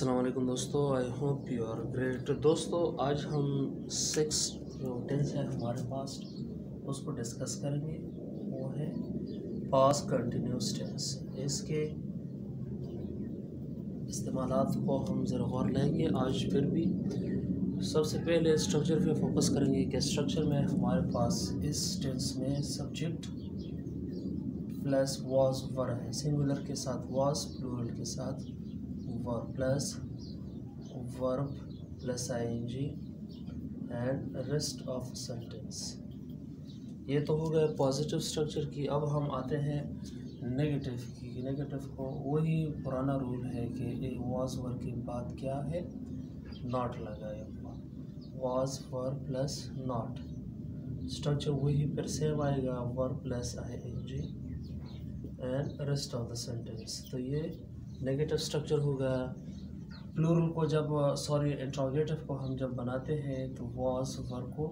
असलम दोस्तों I hope you are great दोस्तों, आज हम सिक्स जो टेंस है हमारे पास, उसको डिस्कस करेंगे। वो है पास कंटिन्यूस टेंस इसके इस्तेमाल को हम ज़रा गौर लेंगे आज फिर भी सबसे पहले स्ट्रक्चर पे फोकस करेंगे कि स्ट्रक्चर में हमारे पास इस टेंस में सब्जेक्ट प्लस वॉज़ वर है। सिंगुलर के साथ वॉज़ प्लूरल के साथ verb plus I N G and rest of sentence ये तो हो गए पॉजिटिव स्ट्रक्चर की। अब हम आते हैं नेगेटिव की। नेगेटिव को वही पुराना रूल है कि वॉज़ वर के बाद क्या है? नॉट लगाए was were plus not structure वही फिर सेम आएगा। Were plus I N G and rest of the sentence तो ये नेगेटिव स्ट्रक्चर होगा। प्लूरल को जब सॉरी इंट्रोगेटिव को हम जब बनाते हैं तो वॉज़ वर को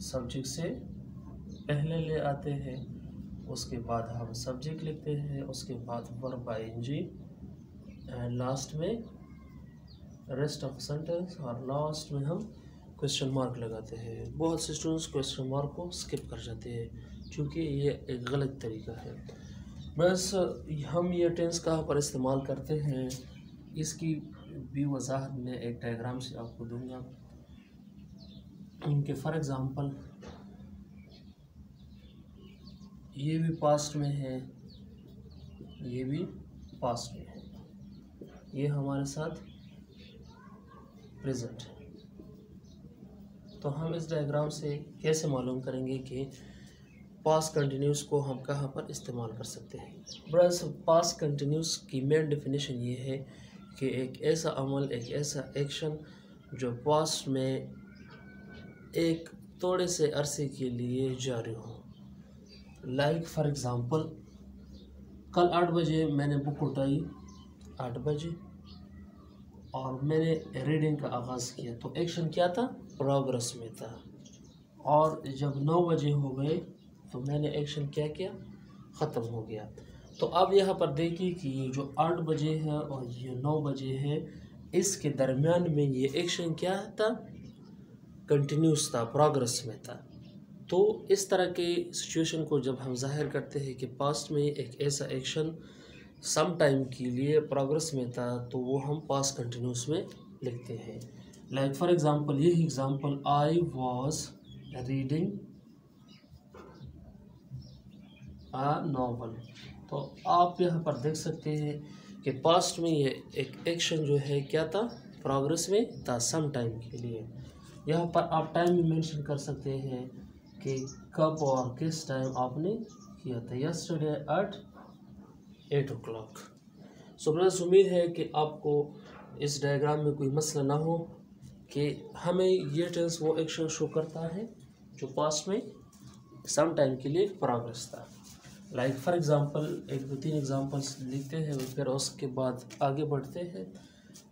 सब्जेक्ट से पहले ले आते हैं। उसके बाद हम सब्जेक्ट लिखते हैं। उसके बाद verb by G and last में रेस्ट ऑफ़ सेंटेंस और लास्ट में हम क्वेश्चन मार्क लगाते हैं। बहुत से स्टूडेंट्स क्वेश्चन मार्क को स्किप कर जाते हैं, क्योंकि ये एक गलत तरीका है। बस हम ये टेंस कहाँ पर इस्तेमाल करते हैं। इसकी भी वजाहत मैं एक डायग्राम से आपको दूँगा। कि फॉर एग्ज़ाम्पल ये भी पास्ट में है, ये भी पास्ट में है। ये हमारे साथ प्रेजेंट है। तो हम इस डायग्राम से कैसे मालूम करेंगे कि पास कंटिन्यूस को हम कहाँ पर इस्तेमाल कर सकते हैं? ब्रस पास कंटिन्यूस की मेन डेफिनेशन ये है कि एक ऐसा अमल, एक ऐसा एक्शन जो पास्ट में एक थोड़े से अरसे के लिए जारी हो। लाइक फॉर एग्ज़ाम्पल कल आठ बजे मैंने बुक उठाई, आठ बजे, और मैंने रीडिंग का आगाज़ किया। तो एक्शन क्या था? प्रोग्रेस में था। और जब नौ बजे हो गए तो मैंने एक्शन क्या किया? ख़त्म हो गया। तो अब यहाँ पर देखिए कि ये जो आठ बजे है और ये नौ बजे है, इसके दरमियान में ये एक्शन क्या था? कंटिन्यूस था प्रोग्रेस में था। तो इस तरह के सिचुएशन को जब हम ज़ाहिर करते हैं कि पास्ट में एक ऐसा एक्शन सम टाइम के लिए प्रोग्रेस में था तो वो हम पास कंटिन्यूस में लिखते हैं। लाइक फॉर एग्ज़ाम्पल यही example I was reading a तो आप यहाँ पर देख सकते हैं कि पास्ट में ये एक एक्शन जो है, क्या था? प्रोग्रेस में था सम टाइम के लिए। यहाँ पर आप टाइम भी मेंशन कर सकते हैं कि कब और किस टाइम आपने किया था। Yesterday at eight o'clock so brothers उम्मीद है कि आपको इस डायग्राम में कोई मसला ना हो कि हमें ये टेंस वो एक्शन शो करता है जो पास्ट में सम टाइम के लिए प्रोग्रेस था। लाइक फॉर एग्ज़ाम्पल एक दो तीन एग्ज़ाम्पल्स लिखते हैं फिर उसके बाद आगे बढ़ते हैं।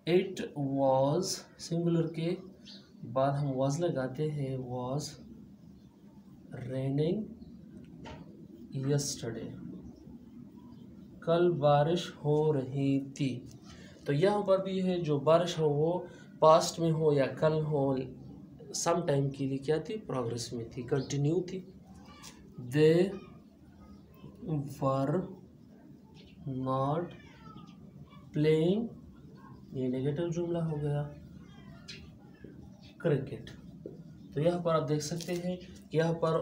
इट वॉज़ सिंगुलर के बाद हम वॉज़ लगाते हैं। वॉज़ रेनिंग यस्टरडे कल बारिश हो रही थी। तो यहाँ पर भी है, जो बारिश हो, वो पास्ट में हो या कल हो सम टाइम के लिए क्या थी? प्रोग्रेस में थी कंटिन्यू थी। दे वर नॉट प्लेइंग ये नेगेटिव जुमला हो गया। क्रिकेट तो यहाँ पर आप देख सकते हैं, यहाँ पर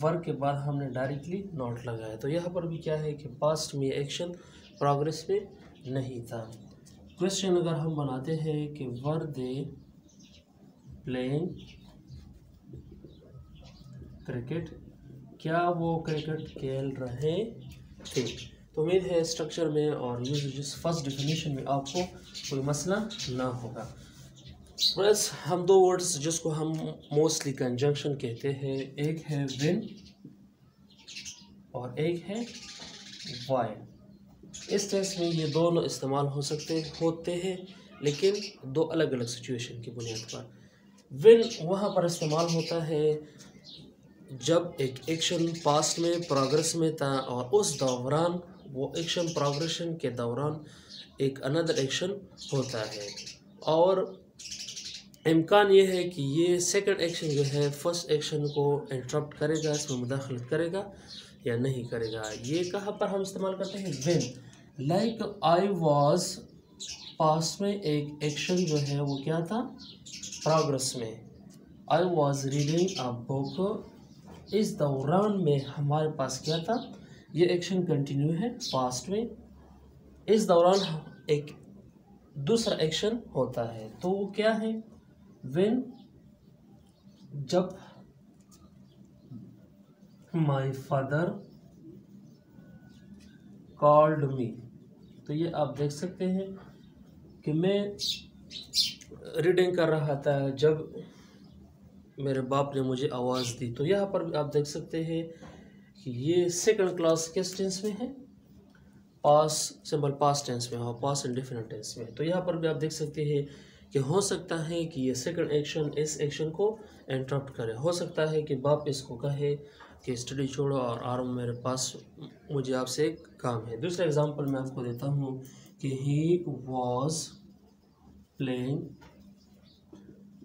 वर्क के बाद हमने डायरेक्टली नॉट लगाया। तो यहाँ पर भी क्या है कि पास्ट में एक्शन प्रोग्रेस में नहीं था। क्वेश्चन अगर हम बनाते हैं कि वर दे प्लेइंग क्रिकेट क्या वो क्रिकेट खेल रहे थे? तो उम्मीद है स्ट्रक्चर में और यूज़ फ़र्स्ट डिफिनेशन में आपको कोई मसला ना होगा। बस हम दो वर्ड्स जिसको हम मोस्टली कंजंक्शन कहते हैं, एक है विन और एक है वाई इस टेस्ट में ये दोनों इस्तेमाल हो सकते, होते हैं, लेकिन दो अलग अलग सिचुएशन की बुनियाद पर। विन वहाँ पर इस्तेमाल होता है जब एक एक्शन पास्ट में प्रोग्रेस में था और उस दौरान, वो एक्शन प्रोग्रेशन के दौरान एक अनदर एक्शन होता है। और इम्कान ये है कि ये सेकंड एक्शन जो है फ़र्स्ट एक्शन को इंटरप्ट करेगा, इसमें मुदाखलत करेगा या नहीं करेगा। ये कहाँ पर हम इस्तेमाल करते हैं? When like I was past में एक एक्शन जो है, वो क्या था? प्रोग्रेस में। I was reading a book इस दौरान में हमारे पास क्या था? ये एक्शन कंटिन्यू है पास्ट में। इस दौरान एक दूसरा एक्शन होता है। तो वो क्या है? वेन जब माई फादर कॉल्ड मी तो ये आप देख सकते हैं कि मैं रीडिंग कर रहा था। जब मेरे बाप ने मुझे आवाज़ दी। तो यहाँ पर आप देख सकते हैं कि ये सेकंड क्लास किस टेंस में है? पास सिंपल पास टेंस में, हो पास इंडिफिनिट टेंस में। तो यहाँ पर भी आप देख सकते हैं कि हो सकता है कि ये सेकंड एक्शन इस एक्शन को इंटरप्ट करे। हो सकता है कि बाप इसको कहे कि स्टडी छोड़ो और आराम मेरे पास मुझे आपसे एक काम है। दूसरा एग्जांपल मैं आपको देता हूँ कि ही वॉज़ प्लेइंग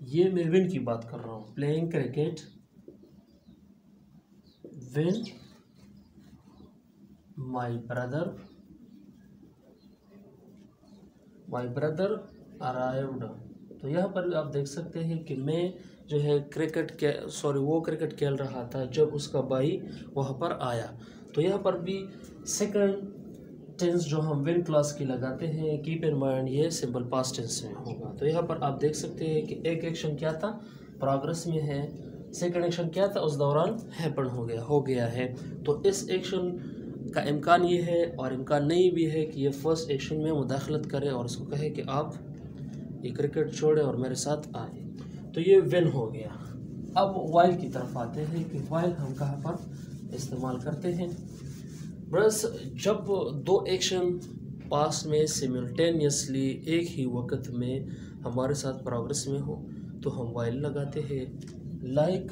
ये मैं विन की बात कर रहा हूँ। Playing cricket when my brother my brother arrived तो यहाँ पर भी आप देख सकते हैं कि मैं जो है क्रिकेट के सॉरी वो क्रिकेट खेल रहा था जब उसका भाई वहाँ पर आया। तो यहाँ पर भी सेकंड टेंस जो हम विन क्लास की लगाते हैं कीप इन माइंड ये सिंपल पास टेंस में होगा। तो यहाँ पर आप देख सकते हैं कि एक एक्शन क्या था? प्रोग्रेस में है। सेकंड एक्शन क्या था? उस दौरान हैपन हो गया हो गया है। तो इस एक्शन का इम्कान ये है और इम्कान नहीं भी है कि ये फ़र्स्ट एक्शन में मुदाखलत करे और उसको कहे कि आप ये क्रिकेट छोड़े और मेरे साथ आए। तो ये विन हो गया। अब वाइल की तरफ़ आते हैं कि वाइल हम कहाँ पर इस्तेमाल करते हैं। बस जब दो एक्शन पास में सिमल्टेनियसली एक ही वक्त में हमारे साथ प्रोग्रेस में हो तो हम वाइल लगाते हैं। Like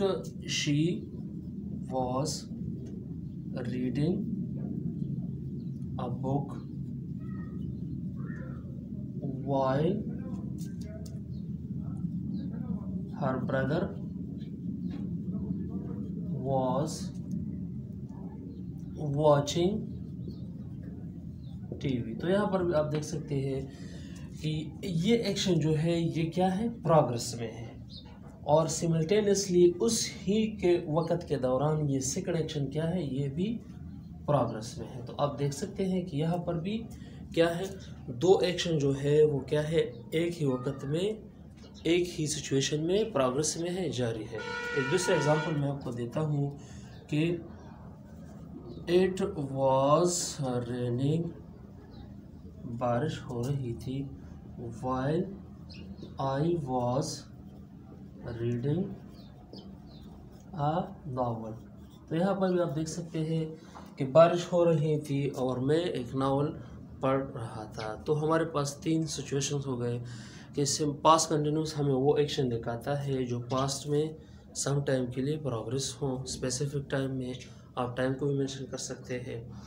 she was reading a book while her brother was watching TV तो यहाँ पर भी आप देख सकते हैं कि ये एक्शन जो है, ये क्या है? प्रोग्रेस में है। और सिमल्टेनियसली उस ही के वक़्त के दौरान ये सेकंड एक्शन क्या है? ये भी प्रोग्रेस में है। तो आप देख सकते हैं कि यहाँ पर भी क्या है? दो एक्शन जो है, वो क्या है? एक ही वक्त में, एक ही सिचुएशन में प्रोग्रेस में है, जारी है। एक दूसरा एग्जांपल मैं आपको देता हूँ कि इट वॉज़ रेनिंग बारिश हो रही थी। While I was reading a novel तो यहाँ पर भी आप देख सकते हैं कि बारिश हो रही थी और मैं एक नावल पढ़ रहा था। तो हमारे पास तीन सिचुएशंस हो गए कि पास कंटिन्यूस हमें वो एक्शन दिखाता है जो पास्ट में सम टाइम के लिए प्रोग्रेस हो स्पेसिफिक टाइम में आप टाइम को भी मेंशन कर सकते हैं।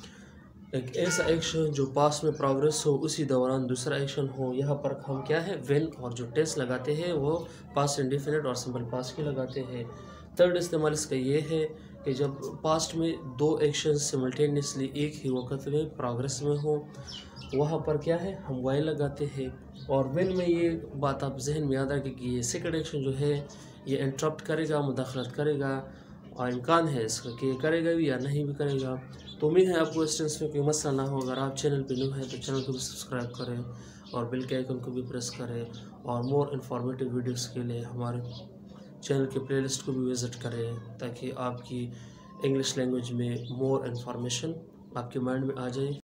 एक ऐसा एक्शन जो पास में प्रोग्रेस हो, उसी दौरान दूसरा एक्शन हो, यहाँ पर हम क्या है? वेन और जो टेस्ट लगाते हैं, वो पास्ट इंडिफिनिट और सिंपल पास्ट के लगाते हैं। थर्ड इस्तेमाल इसका ये है कि जब पास्ट में दो एक्शन सिमल्टेनियसली एक ही वक्त में प्रोग्रेस में हो, वहाँ पर क्या है? हम वाई लगाते हैं। और वेन में ये बात आप जहन में याद रखें कि ये सेकंड एक्शन जो है, ये इंटरप्ट करेगा, मुदाखलत करेगा। और इम्कान है इसका कि ये करेगा भी या नहीं भी करेगा। तो उम्मीद है आपको इस टेंस में कोई मसला ना हो। अगर आप चैनल पर न्यू हैं तो चैनल को भी सब्सक्राइब करें और बिल के आइकन को भी प्रेस करें और मोर इन्फॉर्मेटिव वीडियोस के लिए हमारे चैनल के प्लेलिस्ट को भी विज़िट करें ताकि आपकी इंग्लिश लैंग्वेज में मोर इन्फॉर्मेशन आपके माइंड में आ जाए।